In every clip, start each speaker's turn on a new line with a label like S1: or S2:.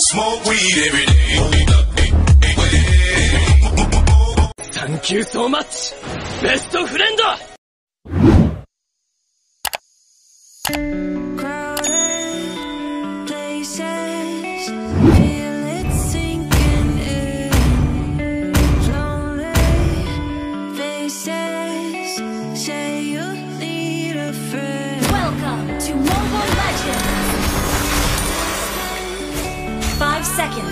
S1: Smoke weed every day.
S2: サン
S3: キューソーマッチベ
S4: ストフレンド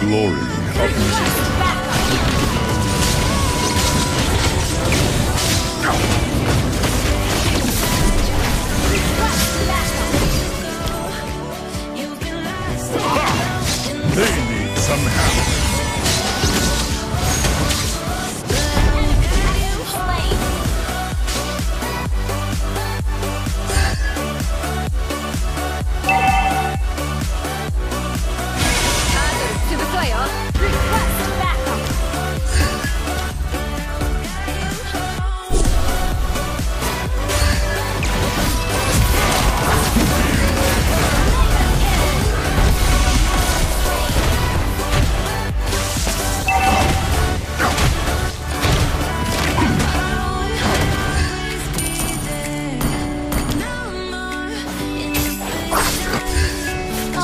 S5: Glory of
S4: backup!
S5: they need some help.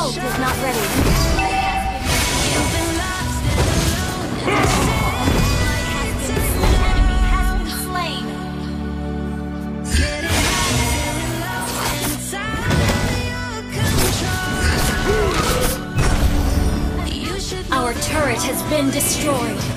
S4: Is not ready. Our turret has been destroyed.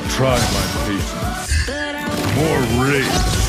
S5: not try my patience. More rage.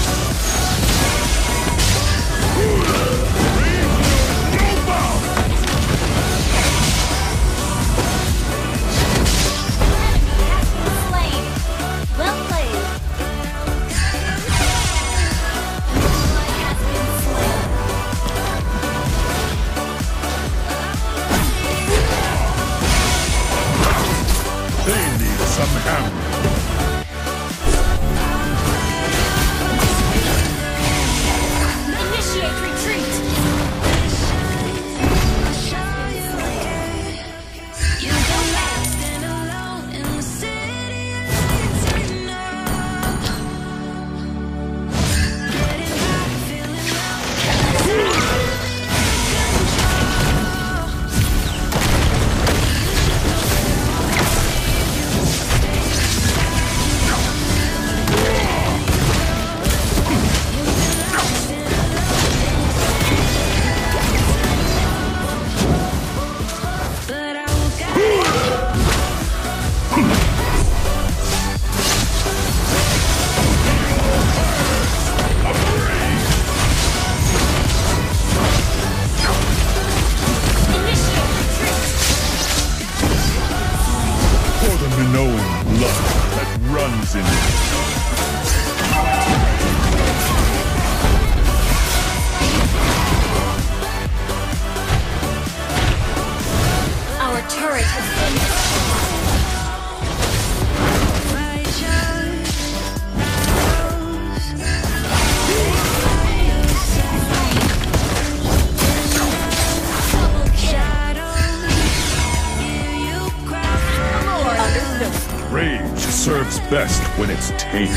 S5: best when it's taken.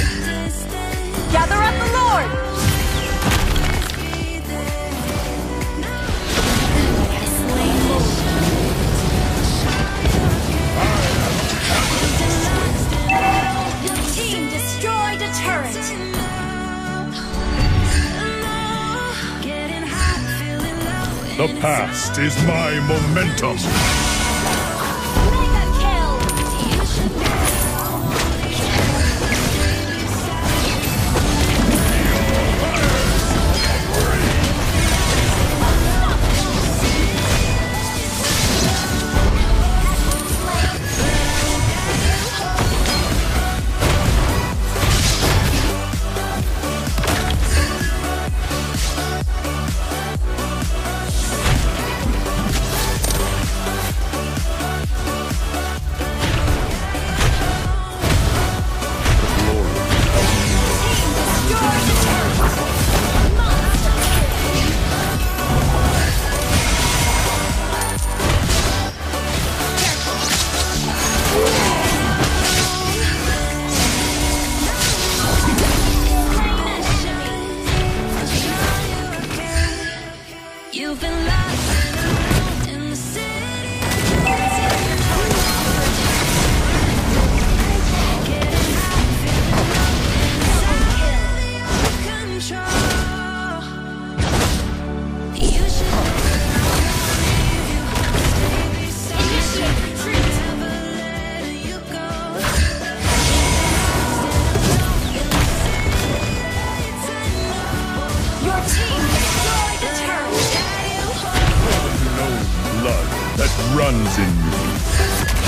S4: Gather up the Lord! Team destroyed a turret!
S5: The past is my momentum. blood that runs in me.